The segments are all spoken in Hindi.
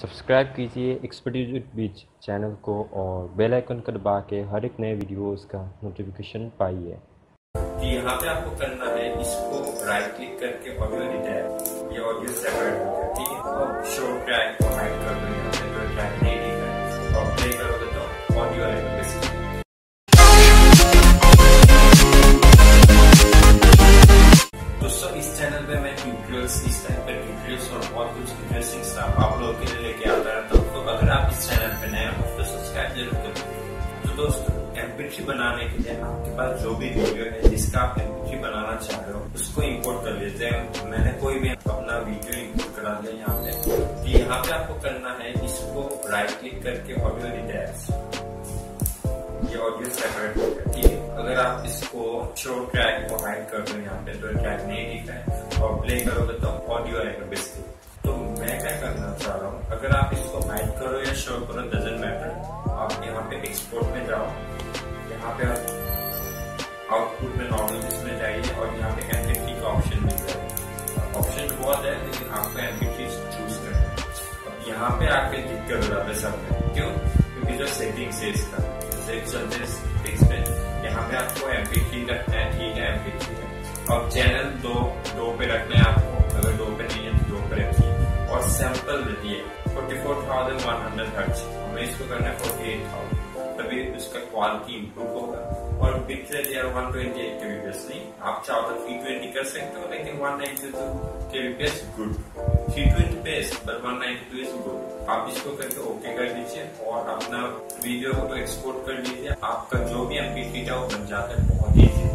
सब्सक्राइब कीजिए एक्सपर्टीज बीच चैनल को और बेल आइकन को दबा के हर एक नए वीडियोस का नोटिफिकेशन पाइए। कि यहाँ पे आपको करना है इसको राइट क्लिक करके ऑडियो रिटैप ये ऑडियो सेपरेट ठीक है? और शो इस चैनल पे मैं ट्यूटोरियल्स, इस टाइप के ट्यूटोरियल्स और बहुत कुछ इंटरेस्टिंग स्टफ़ आप लोगों के लिए लेके आता रहता हूँ। तो अगर आप इस चैनल पे नए हो तो सब्सक्राइब ज़रूर करें। तो दोस्तों एमपी बनाने के लिए आपके पास जो भी वीडियो है, जिसका आप एमपी बनाना चाह रहे हो, उसको इम्पोर्ट कर लेते हैं। मैंने कोई भी अपना वीडियो इम्पोर्ट करा दिया यहाँ पे। कि यहाँ पे आपको करना है, इसको राइट क्लिक करके ऑडियो डिटेल्स ये ऑडियो सेपरेट ठीक है अगर आप इसको शो ट्रैक को हाइड कर दो यहाँ पे तो ट्रैक नहीं या शो करो डजेंट मैटर आप यहाँ पे एक्सपोर्ट में जाओ। यहाँ पे आप आउटपुट में नॉर्मल इसमें जाइए और यहाँ पे एम का ऑप्शन मिल जाएगा। ऑप्शन तो बहुत है, लेकिन आपको एम चूज़ करना है। अब यहाँ पे आके दिक्कत हो जाता है सब क्यों? क्योंकि जो सेटिंग्स है इसका यहाँ पे आपको एम रखना है, ठीक है एम है। और चैनल दो दो पे रखना है आपको। अगर दो पे नहीं है तो दो पे रखिए। और सैंपल फोर्टी फोर थाउज़ेंड हमें इसको करना है तभी उसका क्वालिटी इंप्रूव होगा। और पिक्चर यार one twenty eight K BPS नहीं। आप चाहो तो थ्री ट्वेंटी कर सकते हो, लेकिन one ninety two K BPS good three twenty best but one ninety two is good आप इसको करके ओके कर दीजिए और अपना वीडियो को एक्सपोर्ट कर लीजिए आपका जो भी एमपी है वो बन जाता है, बहुत ईजी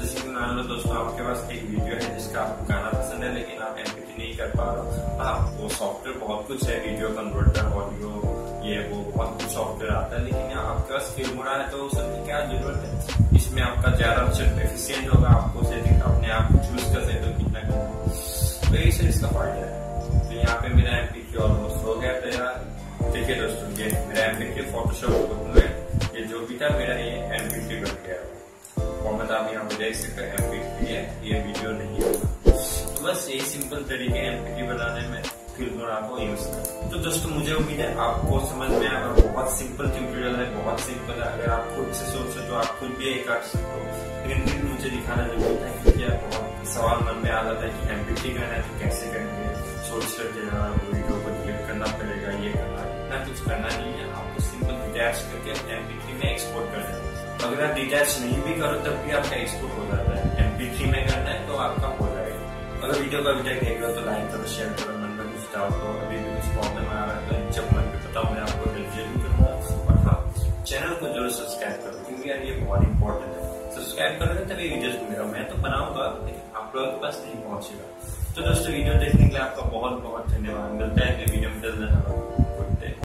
जैसे कि मान लो दोस्तों, आपके पास एक वीडियो है जिसका आपको गाना पसंद है, लेकिन आप एमपी नहीं कर पा रहा। हो हाँ वो सॉफ्टवेयर बहुत कुछ है वीडियो कन्वर्टर ऑडियो ये वो बहुत कुछ सॉफ्टवेयर आता है, लेकिन आपके पास फ़िल्म हो रहा है तो उसकी क्या ज़रूरत है? इसमें आपका ज़्यादा एफिशियंट होगा, आपको सेटिंग अपने आप चूज़ कर सकते हो कितना करना तो यही सर इसका फ़ायदा है। तो यहाँ पे मेरा एमपी ऑलमोस्ट हो गया तैयार देखिए दोस्तों, ये मेरा एमपी फोटोशॉप में ये जो भी था, मेरा ये एमपी बन गया। मोहम्मद आप यहाँ पे देख सकते हैं एमपी है। ये वीडियो नहीं तो बस यही सिंपल तरीके एमपी बनाने में फ़िल्म आपको यूज़ कर तो दोस्तों मुझे उम्मीद है आपको समझ में आया और बहुत सिंपल ट्यूटोरियल है, बहुत सिंपल है। अगर आप खुद से सोचो तो आप खुद भी एक कर सकते हो लेकिन फिर मुझे दिखाना ज़रूरी था क्योंकि बहुत सवाल मन में आ जाता है कि एमपीटी करना है तो कैसे करेंगे सोच कर देना वीडियो को डिलीट करना पड़ेगा, ये करना इतना कुछ करना नहीं है, आपको सिंपल डिटैच करके एमपी में एक्सपोर्ट कर देना अगर आप डिटैच नहीं भी करो, तब भी आपका एक्सपोर्ट हो जाता है। एमपी में करना है तो आपका हो अगर वीडियो का अभी तक देख रहे हो तो लाइक करो शेयर करो, मन में कुछ डाउट अभी भी कुछ प्रॉब्लम आ रहा है तो जब मन पे बताओ मैं आपको हेल्प ज़रूर करूँगा। और हाँ चैनल को ज़रूर सब्सक्राइब करो, क्योंकि यार ये बहुत इंपॉर्टेंट है। सब्सक्राइब करोगे तभी वीडियोस मिलेगा। मैं तो बनाऊँगा, लेकिन आप लोगों के पास नहीं पहुंचेगा। तो दोस्तों, वीडियो देखने के लिए आपका बहुत बहुत धन्यवाद। मिलता है वीडियो में। दस धन्यवाद